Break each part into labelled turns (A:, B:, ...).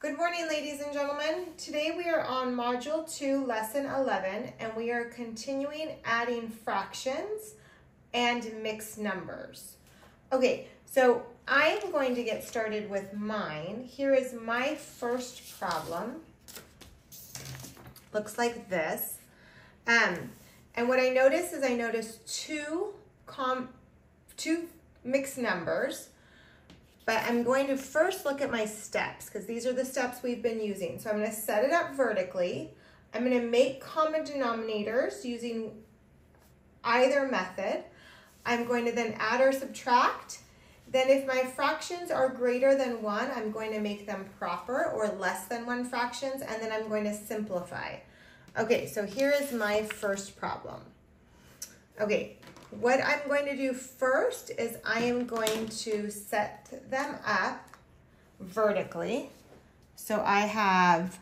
A: Good morning, ladies and gentlemen. Today we are on Module 2, Lesson 11, and we are continuing adding fractions and mixed numbers. Okay, so I am going to get started with mine. Here is my first problem. Looks like this. Um, and what I notice is I notice two, com two mixed numbers but I'm going to first look at my steps because these are the steps we've been using. So I'm going to set it up vertically. I'm going to make common denominators using either method. I'm going to then add or subtract. Then if my fractions are greater than one, I'm going to make them proper or less than one fractions, and then I'm going to simplify. Okay, so here is my first problem. Okay, what I'm going to do first is I am going to set them up vertically. So I have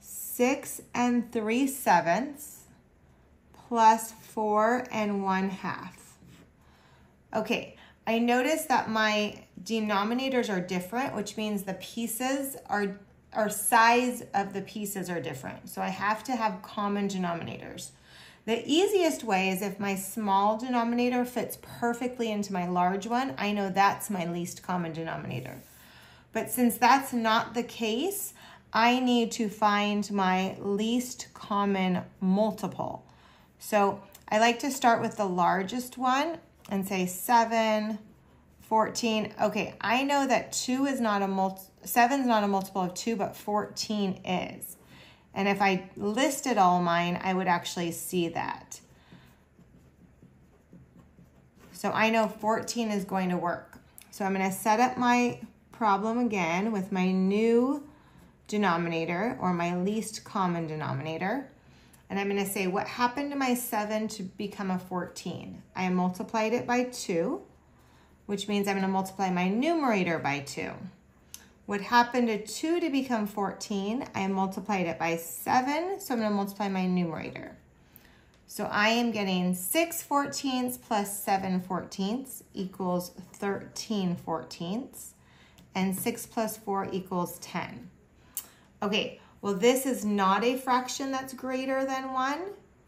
A: six and three sevenths plus four and one half. Okay, I notice that my denominators are different, which means the pieces are, or size of the pieces are different. So I have to have common denominators. The easiest way is if my small denominator fits perfectly into my large one, I know that's my least common denominator. But since that's not the case, I need to find my least common multiple. So I like to start with the largest one and say 7, 14. Okay, I know that 2 is not a multi 7 is not a multiple of 2, but 14 is. And if I listed all mine, I would actually see that. So I know 14 is going to work. So I'm going to set up my problem again with my new denominator or my least common denominator. And I'm going to say what happened to my 7 to become a 14? I multiplied it by 2, which means I'm going to multiply my numerator by 2. What happened to 2 to become 14? I multiplied it by 7, so I'm going to multiply my numerator. So I am getting 6 fourteenths plus 7 fourteenths equals 13 fourteenths, and 6 plus 4 equals 10. Okay, well this is not a fraction that's greater than 1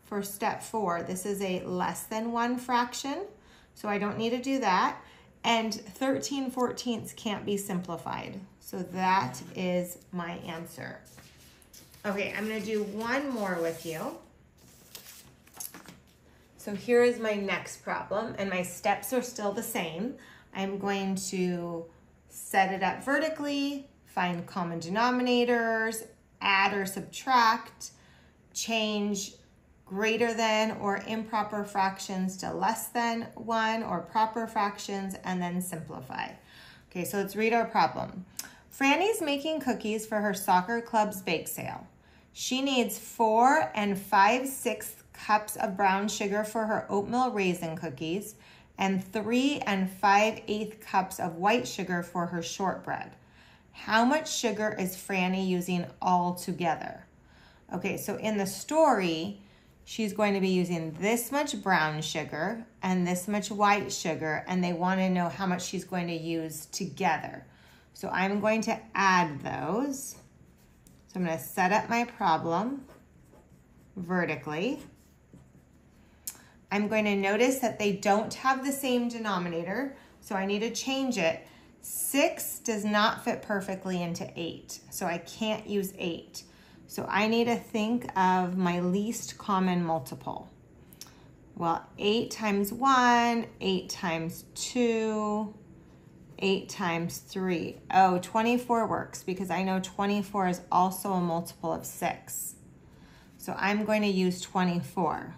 A: for step 4. This is a less than 1 fraction, so I don't need to do that. And 13 fourteenths can't be simplified. So that is my answer. Okay, I'm gonna do one more with you. So here is my next problem, and my steps are still the same. I'm going to set it up vertically, find common denominators, add or subtract, change greater than or improper fractions to less than one or proper fractions, and then simplify. Okay, so let's read our problem. Franny's making cookies for her soccer club's bake sale. She needs four and five sixths cups of brown sugar for her oatmeal raisin cookies and three and five eighth cups of white sugar for her shortbread. How much sugar is Franny using all together? Okay, so in the story, she's going to be using this much brown sugar and this much white sugar, and they want to know how much she's going to use together. So I'm going to add those. So I'm going to set up my problem vertically. I'm going to notice that they don't have the same denominator, so I need to change it. Six does not fit perfectly into eight, so I can't use eight. So I need to think of my least common multiple. Well, eight times one, eight times two, 8 times 3. Oh, 24 works because I know 24 is also a multiple of 6. So I'm going to use 24.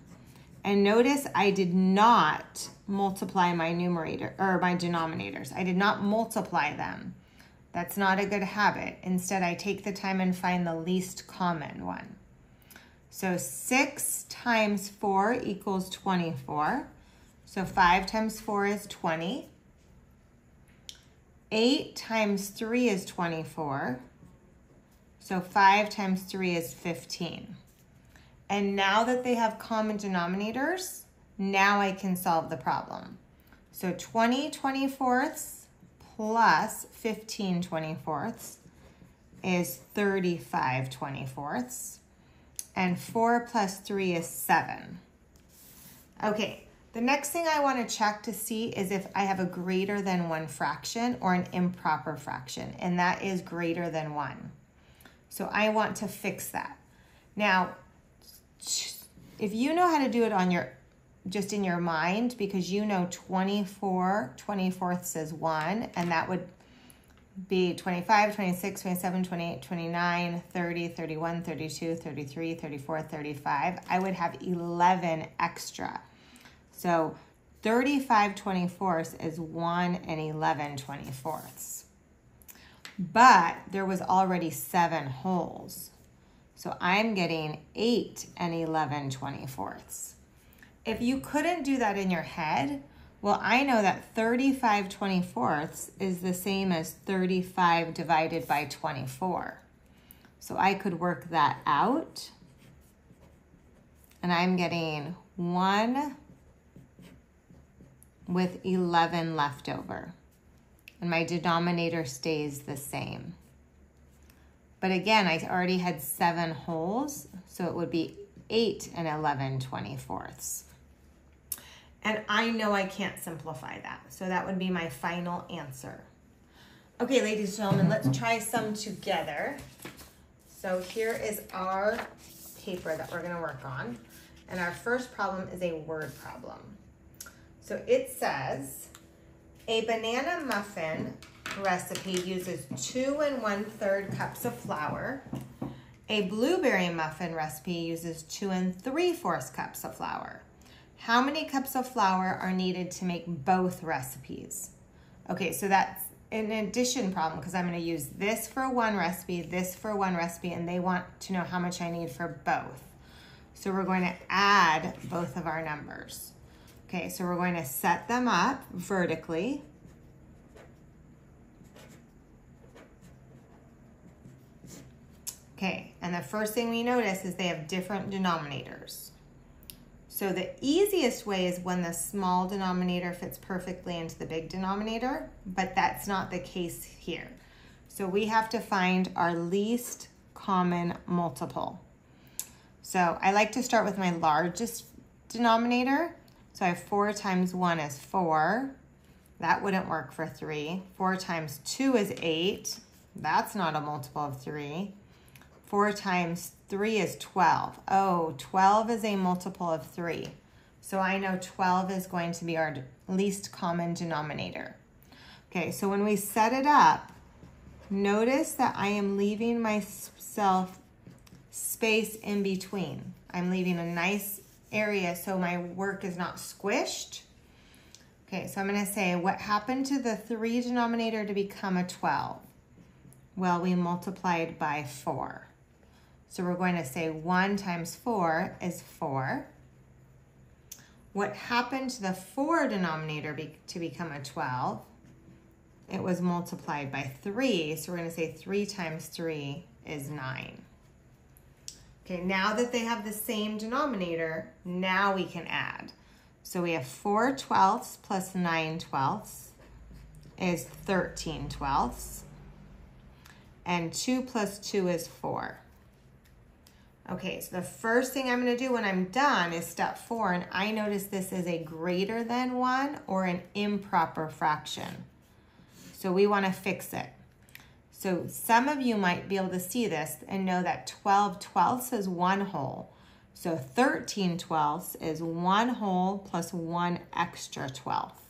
A: And notice I did not multiply my numerator or my denominators. I did not multiply them. That's not a good habit. Instead, I take the time and find the least common one. So 6 times 4 equals 24. So 5 times 4 is 20. 8 times 3 is 24. So 5 times 3 is 15. And now that they have common denominators, now I can solve the problem. So 20 24ths plus 15 24ths is 35 24ths. And 4 plus 3 is 7. Okay, the next thing I want to check to see is if I have a greater than 1 fraction or an improper fraction, and that is greater than 1. So I want to fix that. Now, if you know how to do it on your just in your mind because you know 24 24ths is 1 and that would be 25, 26, 27, 28, 29, 30, 31, 32, 33, 34, 35. I would have 11 extra. So 35 24ths is 1 and 11 24ths. But there was already 7 wholes. So I'm getting 8 and 11 24ths. If you couldn't do that in your head, well, I know that 35 24ths is the same as 35 divided by 24. So I could work that out. And I'm getting 1 with 11 left over. And my denominator stays the same. But again, I already had 7 wholes, so it would be 8 and 11 24ths. And I know I can't simplify that. So that would be my final answer. Okay, ladies and gentlemen, let's try some together. So here is our paper that we're gonna work on. And our first problem is a word problem. So it says, a banana muffin recipe uses two and one third cups of flour. A blueberry muffin recipe uses two and three fourths cups of flour. How many cups of flour are needed to make both recipes? Okay, so that's an addition problem because I'm going to use this for one recipe, this for one recipe, and they want to know how much I need for both. So we're going to add both of our numbers. Okay, so we're going to set them up vertically. Okay, and the first thing we notice is they have different denominators. So the easiest way is when the small denominator fits perfectly into the big denominator, but that's not the case here. So we have to find our least common multiple. So I like to start with my largest denominator. So I have 4 times 1 is 4. That wouldn't work for 3. 4 times 2 is 8. That's not a multiple of 3. 4 times 3 is 12. Oh, 12 is a multiple of 3. So I know 12 is going to be our least common denominator. Okay, so when we set it up, notice that I am leaving myself space in between. I'm leaving a nice area so my work is not squished. Okay, so I'm going to say what happened to the 3 denominator to become a 12? Well, we multiplied by 4. So we're going to say 1 times 4 is 4. What happened to the 4 denominator be to become a 12? It was multiplied by 3, so we're going to say 3 times 3 is 9. Okay, now that they have the same denominator, now we can add. So we have 4 twelfths plus 9 twelfths is 13 twelfths. And 2 plus 2 is 4. Okay, so the first thing I'm gonna do when I'm done is step four, and I notice this is a greater than one or an improper fraction. So we wanna fix it. So some of you might be able to see this and know that 12 twelfths is one whole. So 13 twelfths is one whole plus one extra twelfth.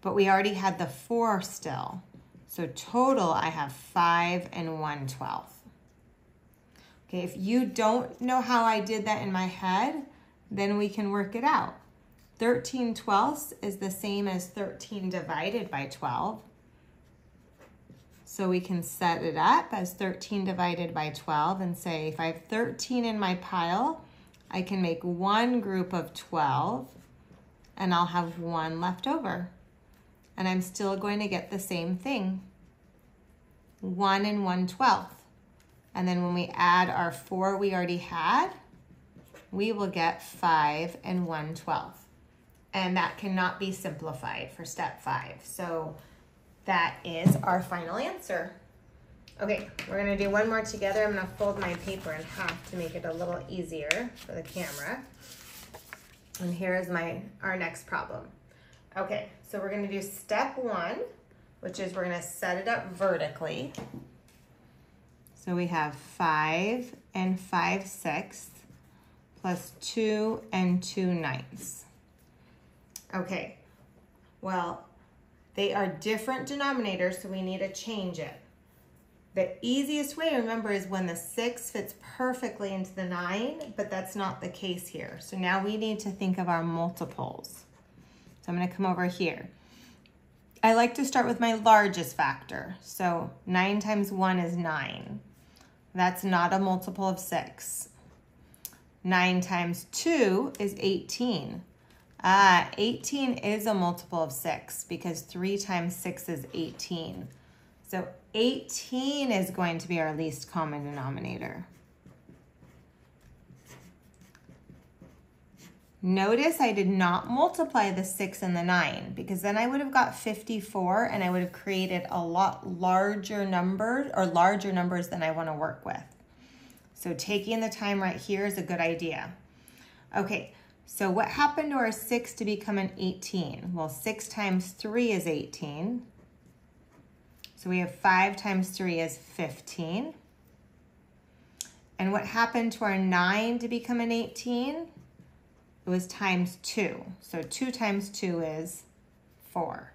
A: But we already had the four still. So total I have five and one twelfth. Okay, if you don't know how I did that in my head, then we can work it out. 13 twelfths is the same as 13 divided by 12. So we can set it up as 13 divided by 12 and say if I have 13 in my pile, I can make one group of 12 and I'll have one left over. And I'm still going to get the same thing. 1 and 1 twelfth. And then when we add our four we already had, we will get five and one twelfth. And that cannot be simplified for step five. So that is our final answer. Okay, we're gonna do one more together. I'm gonna fold my paper in half to make it a little easier for the camera. And here's my our next problem. Okay, so we're gonna do step one, which is we're gonna set it up vertically. So we have five and five sixths plus two and two ninths. Okay, well, they are different denominators, so we need to change it. The easiest way remember is when the six fits perfectly into the nine, but that's not the case here. So now we need to think of our multiples. So I'm gonna come over here. I like to start with my largest factor. So nine times one is nine. That's not a multiple of six. Nine times two is 18. Ah, 18 is a multiple of six because three times six is 18. So 18 is going to be our least common denominator. Notice I did not multiply the 6 and the 9 because then I would have got 54 and I would have created a lot larger number or larger numbers than I want to work with. So taking the time right here is a good idea. Okay, so what happened to our 6 to become an 18? Well, 6 times 3 is 18. So we have 5 times 3 is 15. And what happened to our 9 to become an 18? It was times 2. So 2 times 2 is 4.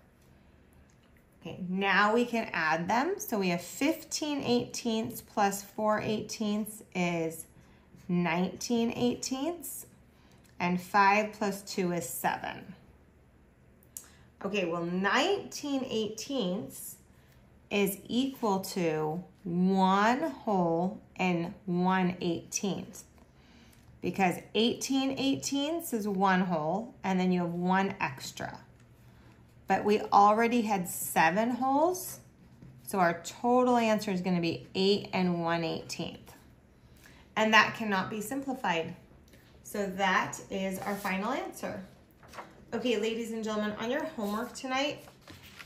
A: Okay, now we can add them. So we have 15 eighteenths plus 4 eighteenths is 19 eighteenths. And 5 plus 2 is 7. Okay, well 19 eighteenths is equal to 1 whole and 1 18th. Because 18 18ths is 1 whole, and then you have 1 extra. But we already had 7 wholes, so our total answer is going to be 8 and 1 18th. And that cannot be simplified. So that is our final answer. Okay, ladies and gentlemen, on your homework tonight,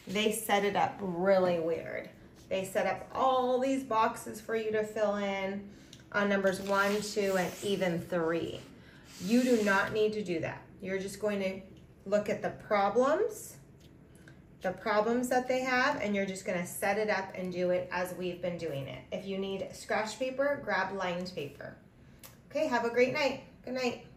A: they set it up really weird. They set up all these boxes for you to fill in on numbers one, two, and even three. You do not need to do that. You're just going to look at the problems, the problems that they have, and you're just gonna set it up and do it as we've been doing it. If you need scratch paper, grab lined paper. Okay, have a great night. Good night.